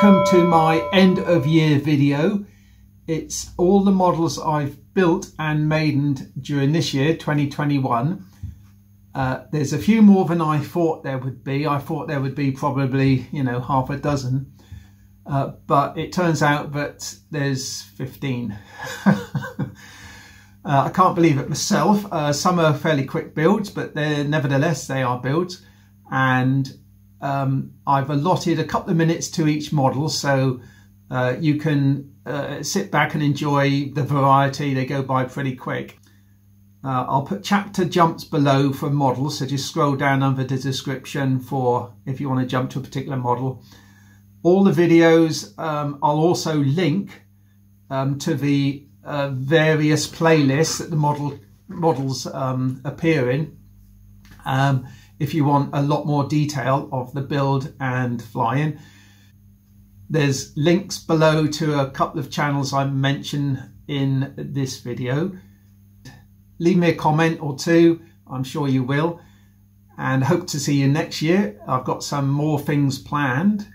welcome to my end of year video. It's all the models I've built and made during this year, 2021. Uh, there's a few more than I thought there would be. I thought there would be probably, you know, half a dozen. Uh, but it turns out that there's 15. uh, I can't believe it myself. Uh, some are fairly quick builds, but they're nevertheless, they are builds. And um, I've allotted a couple of minutes to each model so uh, you can uh, sit back and enjoy the variety. They go by pretty quick. Uh, I'll put chapter jumps below for models, so just scroll down under the description for if you want to jump to a particular model. All the videos um, I'll also link um, to the uh, various playlists that the model models um, appear in. Um, if you want a lot more detail of the build and flying. There's links below to a couple of channels I mention in this video. Leave me a comment or two, I'm sure you will, and hope to see you next year. I've got some more things planned.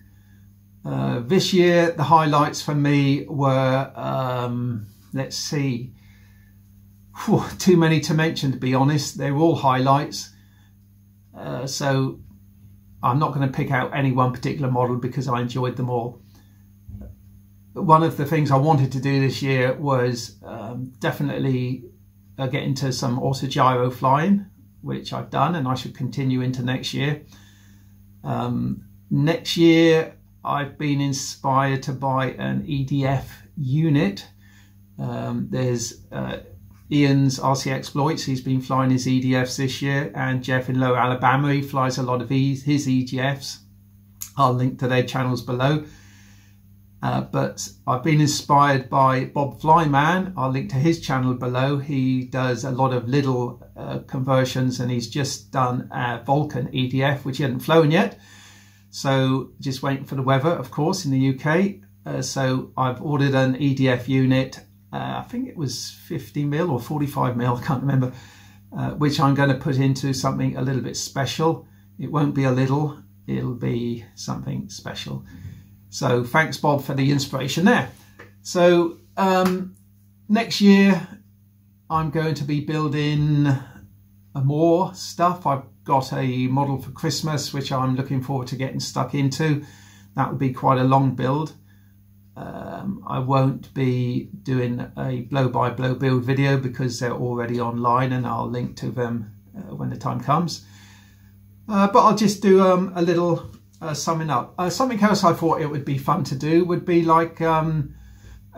Uh, this year, the highlights for me were, um, let's see, Whew, too many to mention to be honest. They're all highlights. Uh, so I'm not going to pick out any one particular model because I enjoyed them all. One of the things I wanted to do this year was um, definitely uh, get into some autogyro flying, which I've done and I should continue into next year. Um, next year, I've been inspired to buy an EDF unit. Um, there's uh, Ian's RC exploits. He's been flying his EDFs this year, and Jeff in Lower Alabama, he flies a lot of his, his EDFs. I'll link to their channels below. Uh, but I've been inspired by Bob Flyman. I'll link to his channel below. He does a lot of little uh, conversions and he's just done a Vulcan EDF, which he hadn't flown yet. So just waiting for the weather, of course, in the UK. Uh, so I've ordered an EDF unit uh, I think it was 50 mil or 45 mil, I can't remember, uh, which I'm going to put into something a little bit special. It won't be a little, it'll be something special. So thanks Bob for the inspiration there. So um, next year I'm going to be building more stuff. I've got a model for Christmas which I'm looking forward to getting stuck into. That would be quite a long build. Um, I won't be doing a blow-by-blow build video because they're already online and I'll link to them uh, when the time comes. Uh, but I'll just do um, a little uh, summing up. Uh, something else I thought it would be fun to do would be like um,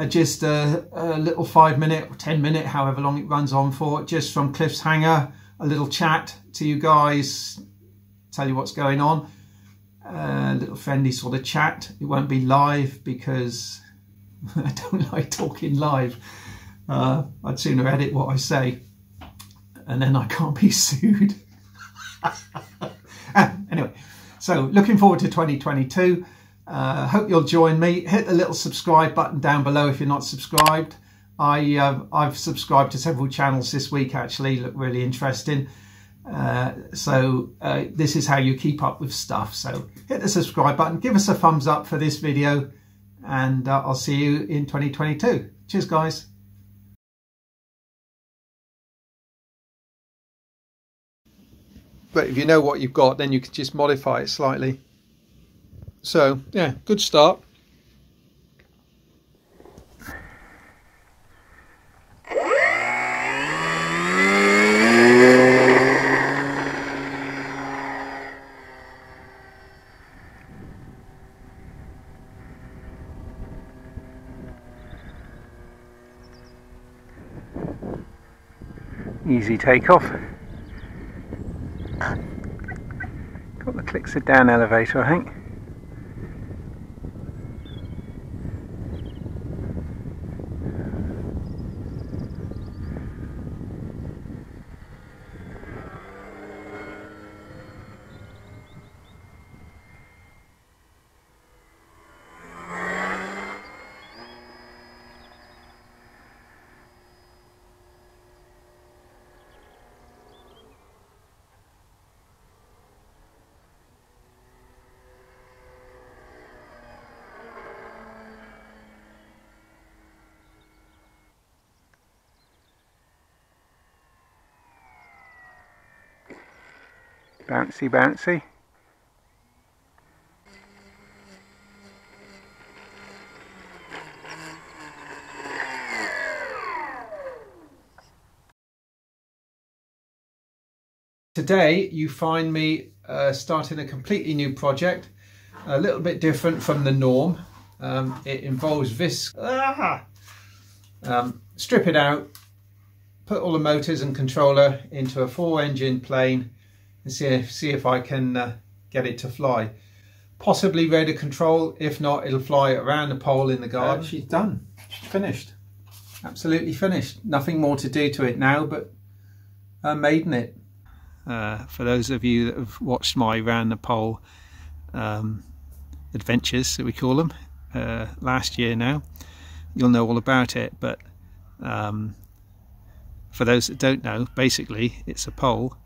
just a, a, little five minute or 10 minute, however long it runs on for, just from Cliff's Hangar, a little chat to you guys, tell you what's going on a little friendly sort of chat. It won't be live because I don't like talking live. Uh, I'd sooner edit what I say and then I can't be sued. ah, anyway, so looking forward to 2022. Uh, hope you'll join me. Hit the little subscribe button down below if you're not subscribed. I, uh, I've subscribed to several channels this week actually, look really interesting. Uh, so uh, this is how you keep up with stuff. So hit the subscribe button, give us a thumbs up for this video, and uh, I'll see you in 2022. Cheers, guys. But if you know what you've got, then you can just modify it slightly. So, yeah, good start. Easy takeoff. Got the clicks of down elevator I think. Bouncy, bouncy. Today you find me uh, starting a completely new project, a little bit different from the norm. Um, it involves this, ah! um, strip it out, put all the motors and controller into a four engine plane and see if, see if I can uh, get it to fly. Possibly radar control, if not it'll fly around the pole in the garden. Uh, she's done, she's finished, absolutely finished. Nothing more to do to it now but uh, maiden it. Uh, for those of you that have watched my round the pole um, adventures, that we call them, uh, last year now, you'll know all about it. But um, for those that don't know, basically it's a pole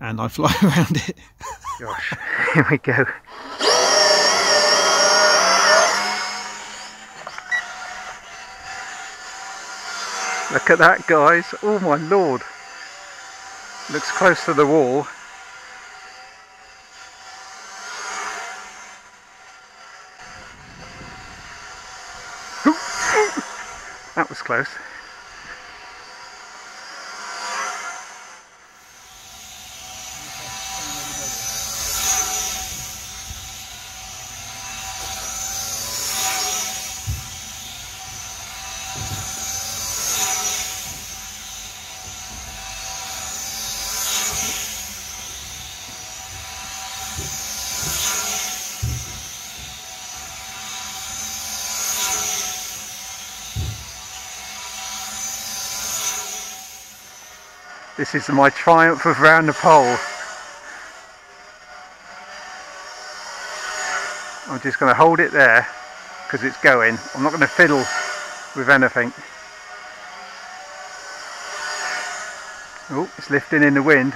and I fly around it. Gosh, here we go. Look at that guys, oh my lord. Looks close to the wall. That was close This is my triumph of round the pole. I'm just going to hold it there because it's going. I'm not going to fiddle with anything. Oh, it's lifting in the wind.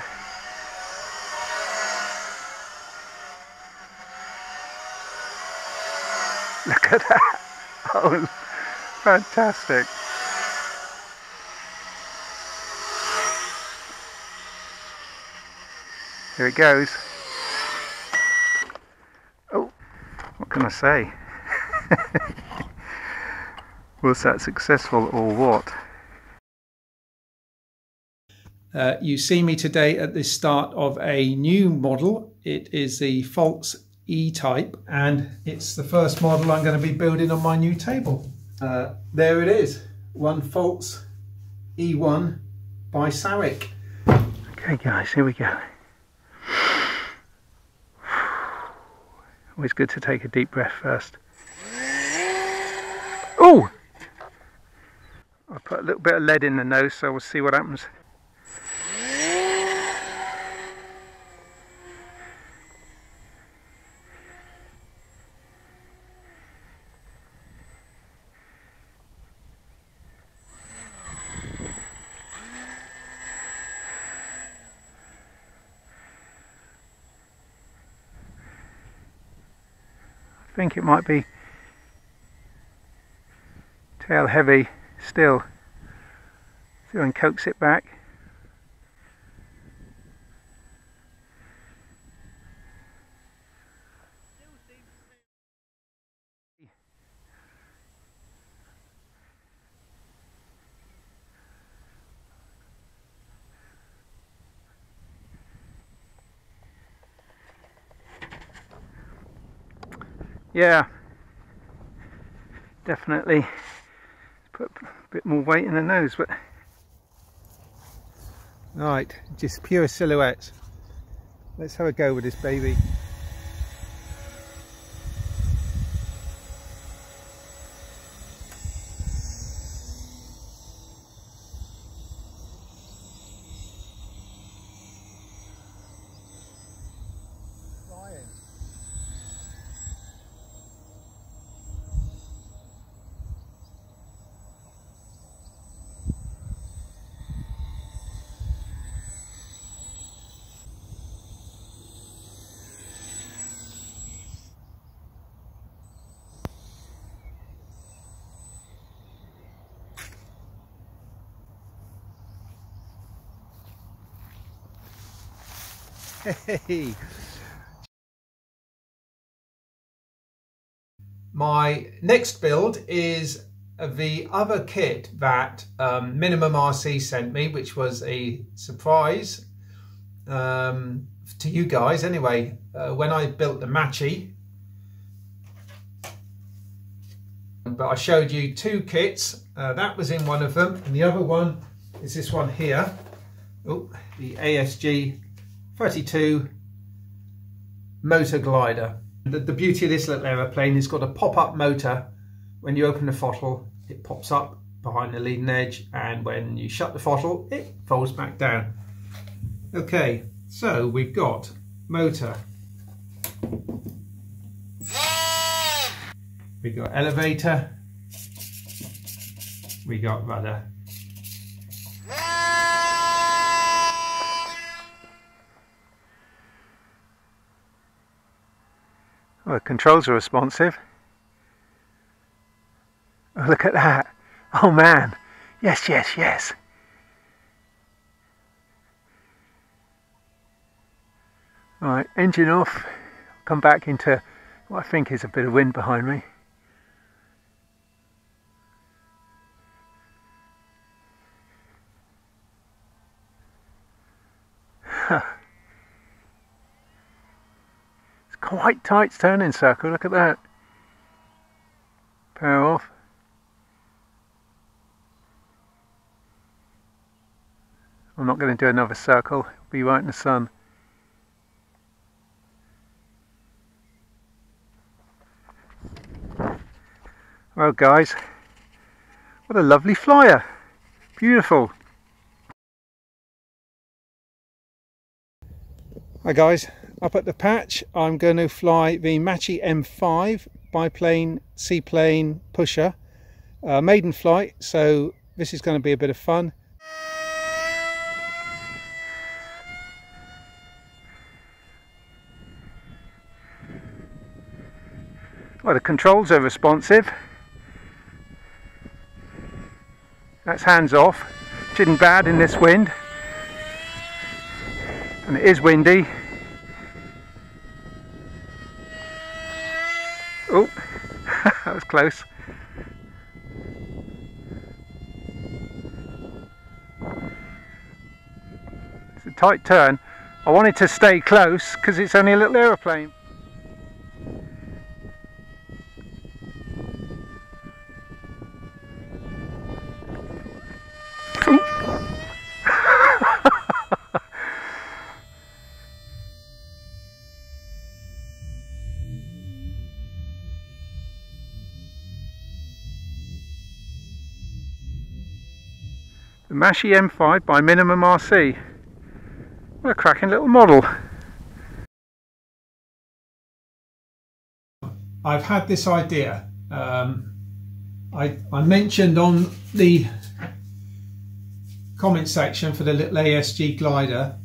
Look at that. Oh, fantastic. Here it goes. Oh, what can I say? Was that successful or what? Uh, you see me today at the start of a new model. It is the Pfalz E-Type and it's the first model I'm going to be building on my new table. Uh, there it is, one Pfalz E1 by Sawik. Okay guys, here we go. Always good to take a deep breath first. Oh! I put a little bit of lead in the nose so we'll see what happens. Think it might be tail heavy still. See if I can coax it back. Yeah. Definitely. Put a bit more weight in the nose but right just pure silhouettes let's have a go with this baby My next build is the other kit that um, Minimum RC sent me, which was a surprise um, to you guys. Anyway, uh, when I built the Macchi, but I showed you two kits. Uh, that was in one of them, and the other one is this one here. Oh, the ASG 32 motor glider. The, the beauty of this little aeroplane is got a pop-up motor. When you open the throttle, it pops up behind the leading edge, and when you shut the throttle, it folds back down. Okay, so we've got motor. We've got elevator. We got rudder. Well, the controls are responsive. Oh, look at that. Oh man. Yes, yes, yes. All right, engine off. Come back into what I think is a bit of wind behind me. it's quite tight turning circle, look at that. Power off. I'm not going to do another circle, It'll be right in the sun. Well guys, what a lovely flyer. Beautiful. Hi guys, up at the patch I'm going to fly the Macchi M5 biplane seaplane pusher. Uh, maiden flight, so this is going to be a bit of fun. Well, the controls are responsive. That's hands off. Isn't bad in this wind. And it is windy. Oh, that was close. It's a tight turn. I wanted to stay close because it's only a little aeroplane. Macchi M5 by Minimum RC. What a cracking little model. I've had this idea. Um, I, I mentioned on the comment section for the little ASG glider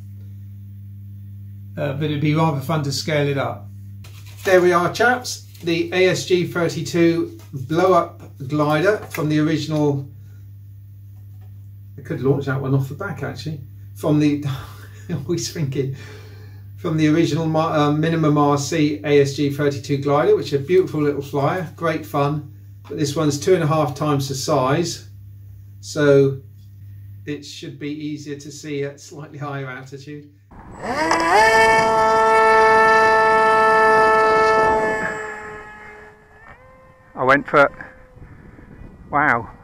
uh, that it'd be rather fun to scale it up. There we are chaps, the ASG 32 blow up glider from the original could launch that one off the back actually from the always thinking from the original uh, minimum RC ASG 32 glider which is a beautiful little flyer great fun but this one's two and a half times the size so it should be easier to see at slightly higher altitude. I went for wow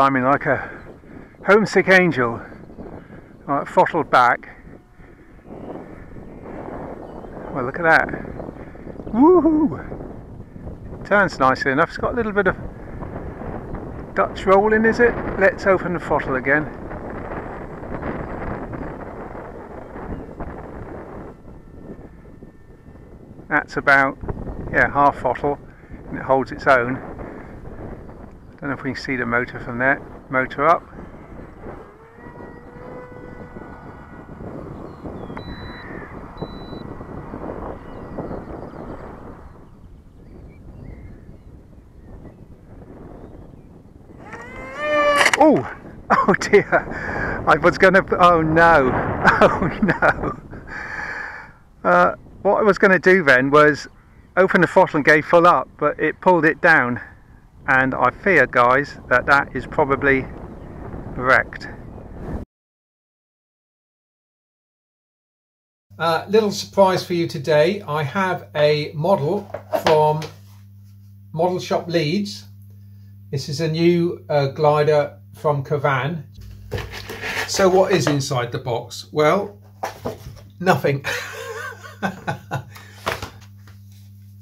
climbing like a homesick angel, like throttled back. Well, look at that. Woohoo! Turns nicely enough. It's got a little bit of Dutch rolling, is it? Let's open the throttle again. That's about, yeah, half throttle, and it holds its own. Don't know if we can see the motor from there. Motor up. Oh! Oh dear! I was going to... Oh no! Oh no! Uh, what I was going to do then was open the throttle and go full up, but it pulled it down. And I fear, guys, that that is probably wrecked. Uh, little surprise for you today. I have a model from Model Shop Leeds. This is a new uh, glider from Kavan. So what is inside the box? Well, nothing.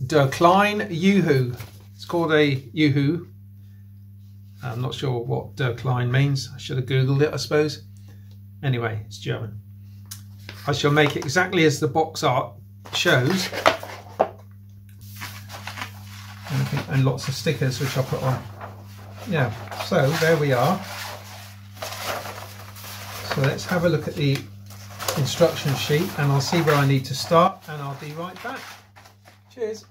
Der Klein Uhu. Called a Uhu. I'm not sure what Der Klein means. I should have Googled it, I suppose. Anyway, it's German. I shall make it exactly as the box art shows. And lots of stickers which I'll put on. Yeah, so there we are. So let's have a look at the instruction sheet and I'll see where I need to start and I'll be right back. Cheers.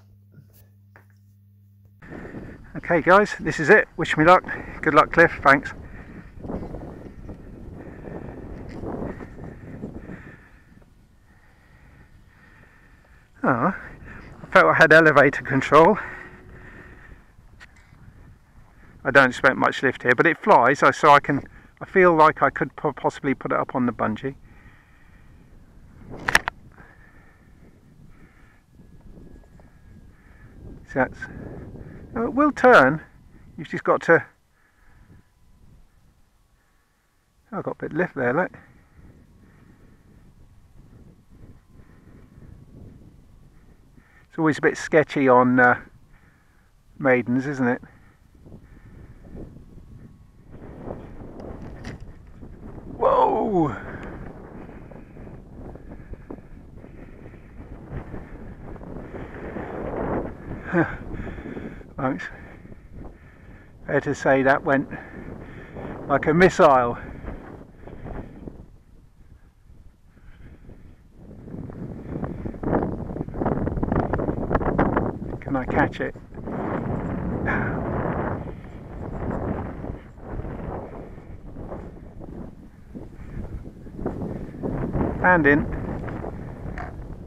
Okay guys, this is it. Wish me luck. Good luck Cliff, thanks. Oh, I felt I had elevator control. I don't expect much lift here, but it flies, so I can. I feel like I could possibly put it up on the bungee. So that's. Oh, it will turn. You've just got to. Oh, I've got a bit lift there, look. It's always a bit sketchy on uh, maidens, isn't it? Whoa! Thanks. Fair to say that went like a missile. Can I catch it? And in.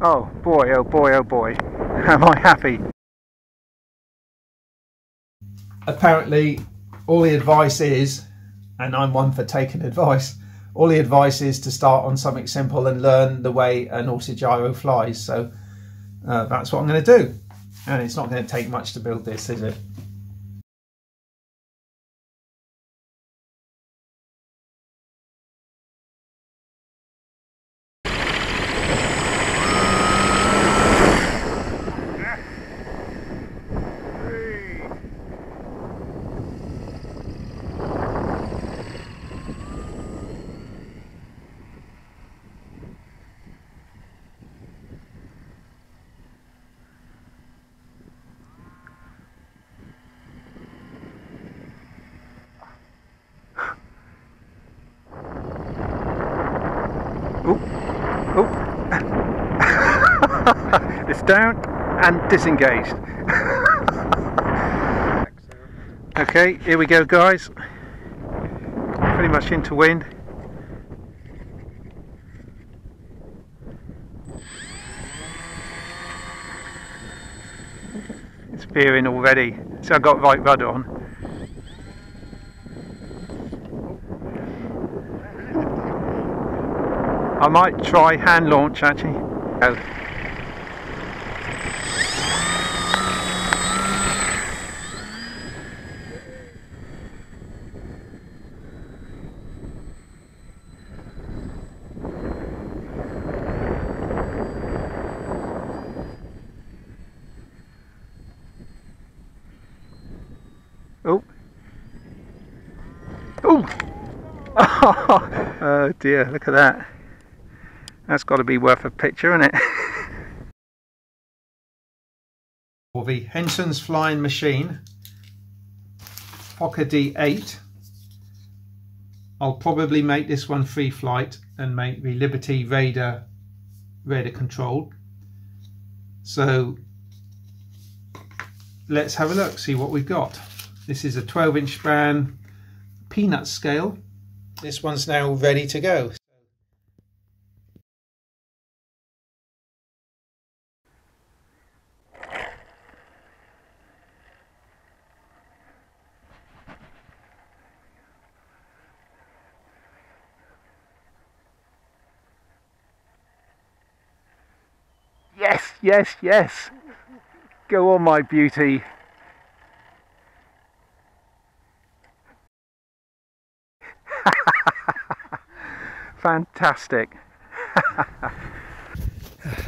Oh boy, oh boy, oh boy. Am I happy? Apparently, all the advice is, and I'm one for taking advice, all the advice is to start on something simple and learn the way an Autogyro flies. So uh, that's what I'm going to do. And it's not going to take much to build this, is it? Down and disengaged. okay, here we go guys. Pretty much into wind. It's veering already, so I've got right rudder on. I might try hand launch actually. Oh. Oh. Oh. oh dear, look at that. That's got to be worth a picture, isn't it? For the Henson's Flying Machine, Fokker D8. I'll probably make this one free flight and make the Liberty Raider radar controlled. So let's have a look, see what we've got. This is a 12 inch span, peanut scale. This one's now ready to go. Yes, yes, yes. Go on, my beauty. Fantastic.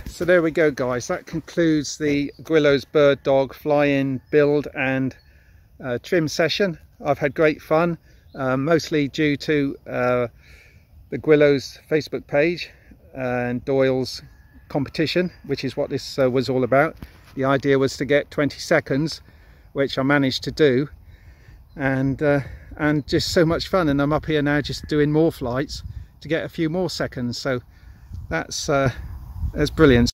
so there we go guys, that concludes the Guillow's Bird Dog fly-in build and uh, trim session. I've had great fun, uh, mostly due to uh, the Guillow's Facebook page and Doyle's competition, which is what this uh, was all about. The idea was to get 20 seconds, which I managed to do, and uh, and just so much fun. And I'm up here now just doing more flights to get a few more seconds. So that's uh, that's brilliant.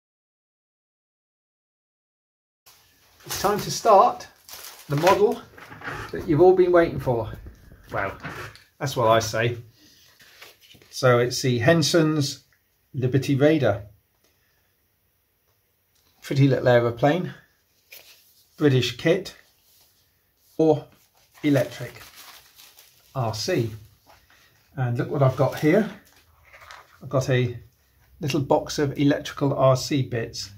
It's time to start the model that you've all been waiting for. Well, that's what I say. So it's the Henson's Liberty Raider. Pretty little aeroplane, British kit, or electric RC. And look what I've got here. I've got a little box of electrical RC bits.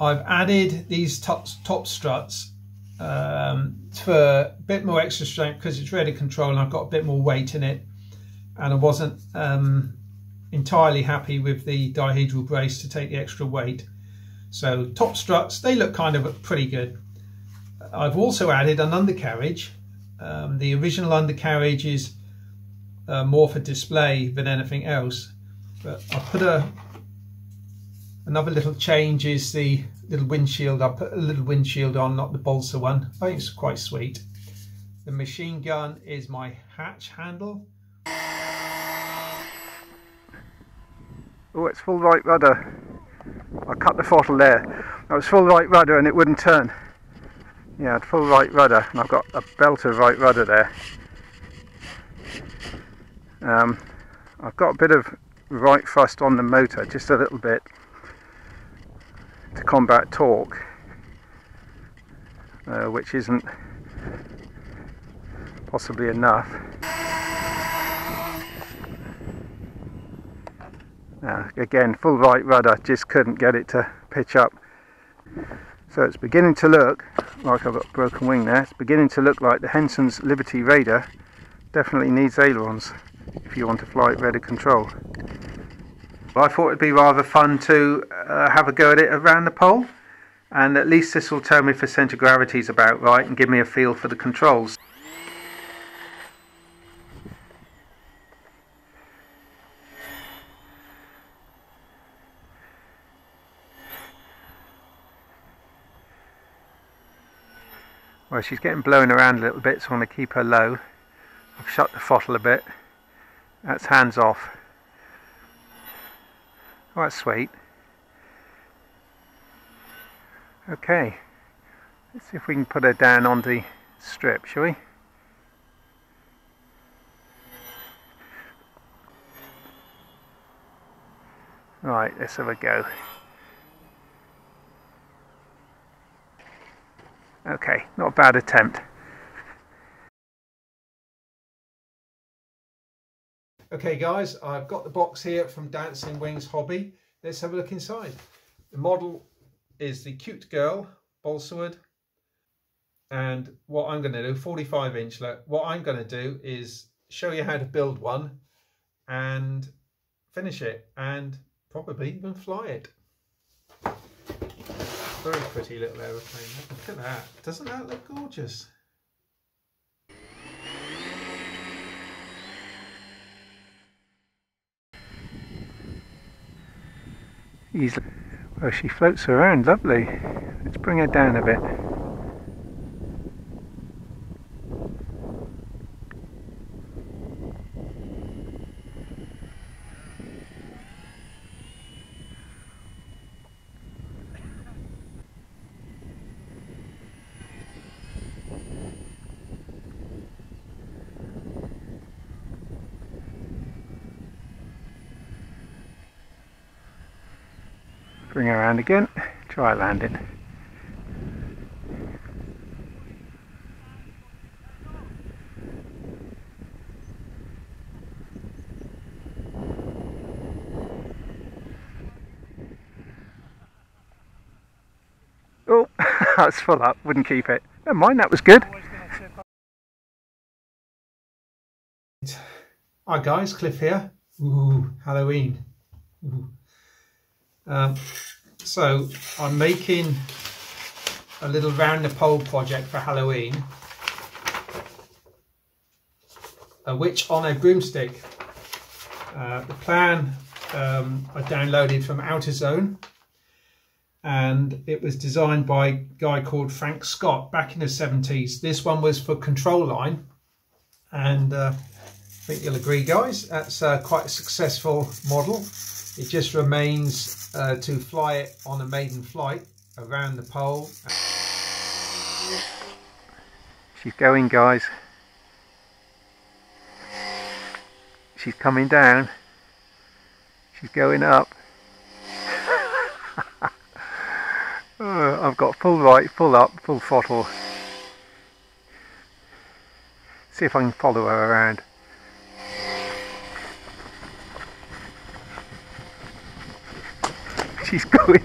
I've added these top, top struts um, for a bit more extra strength because it's ready control and I've got a bit more weight in it. And I wasn't um, entirely happy with the dihedral brace to take the extra weight. So top struts, they look kind of pretty good. I've also added an undercarriage. Um, the original undercarriage is uh, more for display than anything else. But I put a another little change is the little windshield. I put a little windshield on, not the balsa one. I think it's quite sweet. The machine gun is my hatch handle. Oh, it's full right rudder. I cut the throttle there. That was full right rudder and it wouldn't turn. Yeah, full right rudder and I've got a belt of right rudder there. Um, I've got a bit of right thrust on the motor, just a little bit, to combat torque, uh, which isn't possibly enough. Again, full right rudder, just couldn't get it to pitch up. So it's beginning to look like I've got a broken wing there. It's beginning to look like the Henson's Liberty Raider definitely needs ailerons if you want to fly it ready control. I thought it'd be rather fun to uh, have a go at it around the pole and at least this will tell me if the centre of gravity is about right and give me a feel for the controls. Well, she's getting blown around a little bit, so I want to keep her low. I've shut the throttle a bit. That's hands off. Oh, that's sweet. Okay, let's see if we can put her down on the strip, shall we? Right, let's have a go. Okay, not a bad attempt. Okay guys, I've got the box here from Dancing Wings Hobby. Let's have a look inside. The model is the cute girl, balsa wood. And what I'm going to do, 45 inch, look, what I'm going to do is show you how to build one and finish it and probably even fly it. Very pretty little aeroplane. Look at that. Doesn't that look gorgeous? Easily. Well, she floats around lovely. Let's bring her down a bit. Bring her around again, try landing. Oh, that's full up, wouldn't keep it. Never mind, that was good. Hi guys, Cliff here. Ooh, Halloween. Ooh. Um, so I'm making a little round the pole project for Halloween. A witch on a broomstick. Uh, the plan um, I downloaded from Outerzone and it was designed by a guy called Frank Scott back in the 70s. This one was for control line and uh, I think you'll agree guys that's uh, quite a successful model. It just remains uh, to fly it on a maiden flight around the pole. She's going guys. She's coming down. She's going up. oh, I've got full right, full up, full throttle. See if I can follow her around. She's going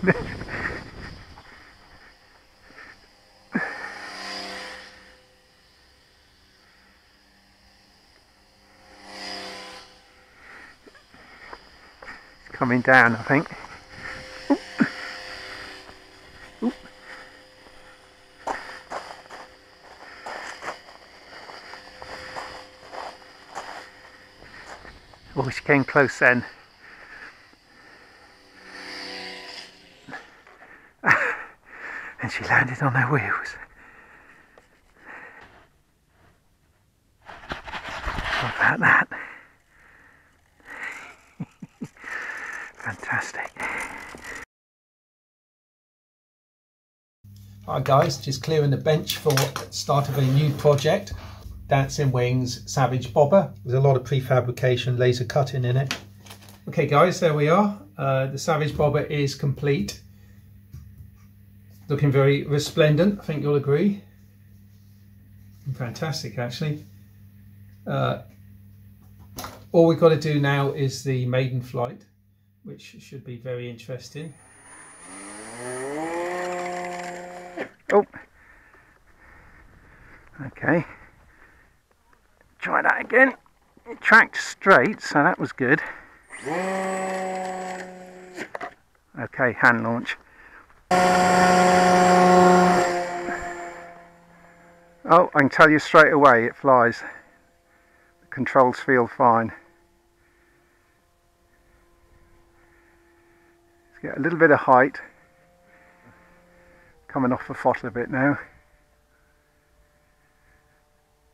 coming down, I think. Oh, she came close then. She landed on her wheels. How about that? Fantastic. Hi guys, just clearing the bench for start of a new project. Dancing Wings Savage Bobber. There's a lot of prefabrication, laser cutting in it. Okay guys, there we are. Uh, the Savage Bobber is complete. Looking very resplendent, I think you'll agree. Fantastic actually. Uh, all we've got to do now is the maiden flight which should be very interesting. Oh, okay. Try that again. It tracked straight, so that was good. Okay, hand launch. Oh, I can tell you straight away it flies. The controls feel fine. Let's get a little bit of height. Coming off the throttle a bit now.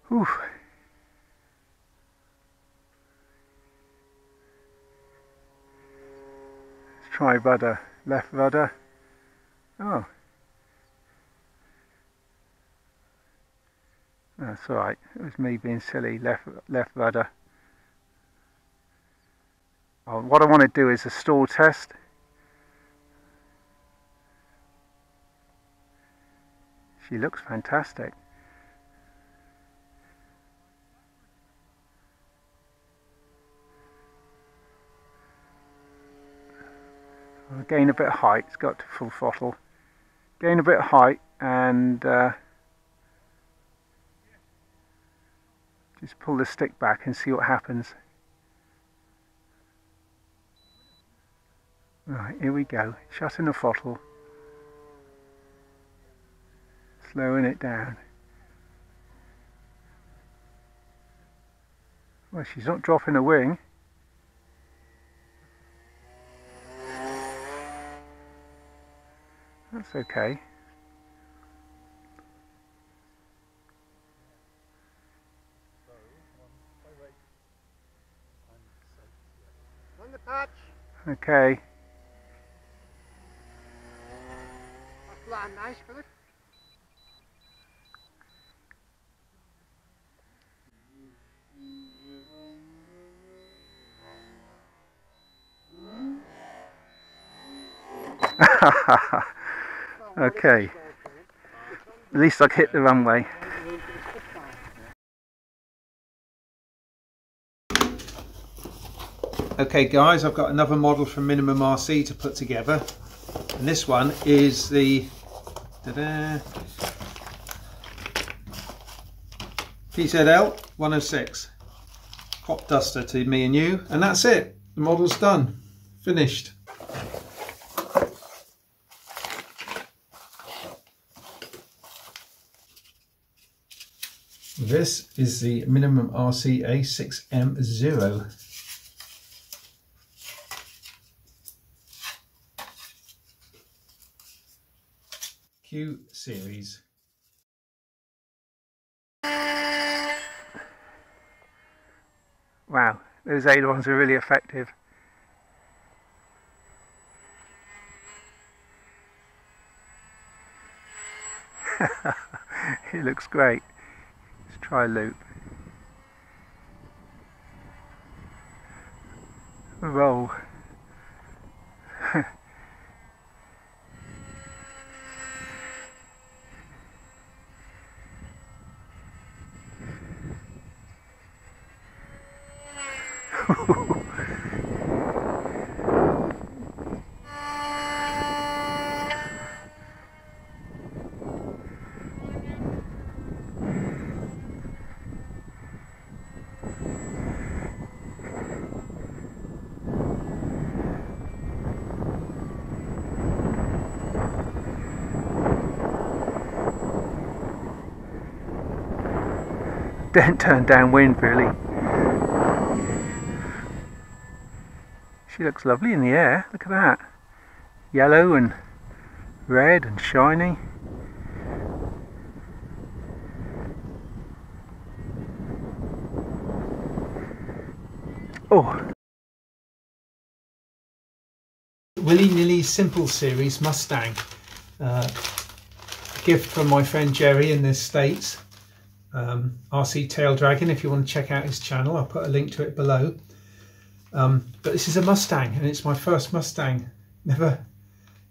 Whew. Let's try rudder, left rudder. Oh. That's alright, it was me being silly, left, left rudder. Oh, what I want to do is a stall test. She looks fantastic. Gain a bit of height, it's got to full throttle. Gain a bit of height and uh, just pull the stick back and see what happens. Right, here we go, shutting the throttle. slowing it down. Well, she's not dropping a wing. That's okay. Okay. okay. At least I hit the runway. Okay guys, I've got another model from Minimum RC to put together. And this one is the PZL 106 crop duster to me and you. And that's it. The model's done. Finished. This is the Minimum RCA6M0 Series Wow, those ailerons are really effective. it looks great. Let's try a loop. Roll. turn downwind really. She looks lovely in the air, look at that. Yellow and red and shiny. Oh. Willy Nilly Simple Series Mustang. Uh, gift from my friend Jerry in the States um, RC Taildraggin if you want to check out his channel. I'll put a link to it below. Um, but this is a Mustang and it's my first Mustang. Never,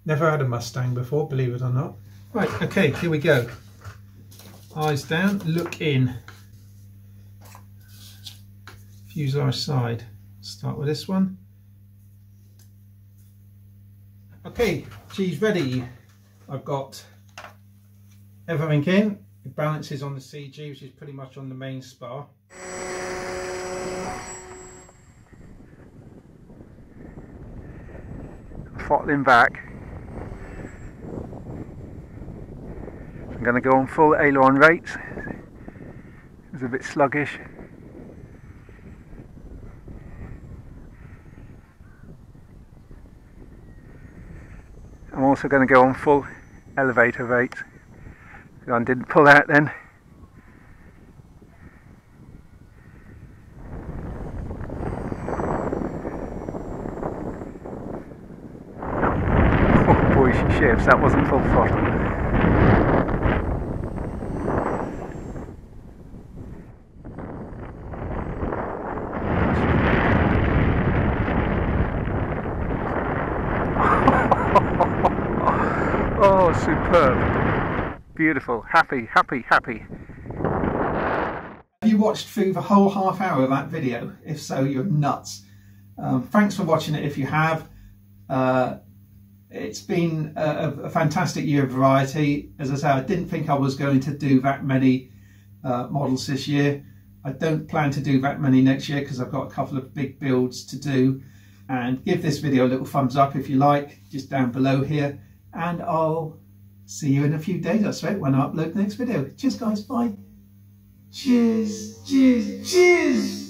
never had a Mustang before, believe it or not. Right, okay, here we go. Eyes down, look in. Fuselage side. Start with this one. Okay, she's ready. I've got everything in. It balances on the CG, which is pretty much on the main spar. Throttling back. I'm going to go on full aileron rates. It's a bit sluggish. I'm also going to go on full elevator rates. One didn't pull out then. Oh boy, she shifts. That wasn't full throttle. oh, superb beautiful, happy, happy, happy. Have you watched through the whole half hour of that video? If so, you're nuts. Um, thanks for watching it if you have. Uh, it's been a, a, fantastic year of variety. As I say, I didn't think I was going to do that many uh, models this year. I don't plan to do that many next year because I've got a couple of big builds to do. And give this video a little thumbs up if you like, just down below here. And I'll see you in a few days, I swear, when I upload the next video. Cheers, guys. Bye. Cheers. Cheers. Cheers.